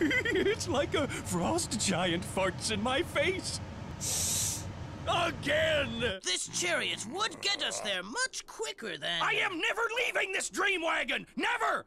it's like a frost giant farts in my face. Again! This chariot would get us there much quicker than. I am never leaving this dream wagon! Never!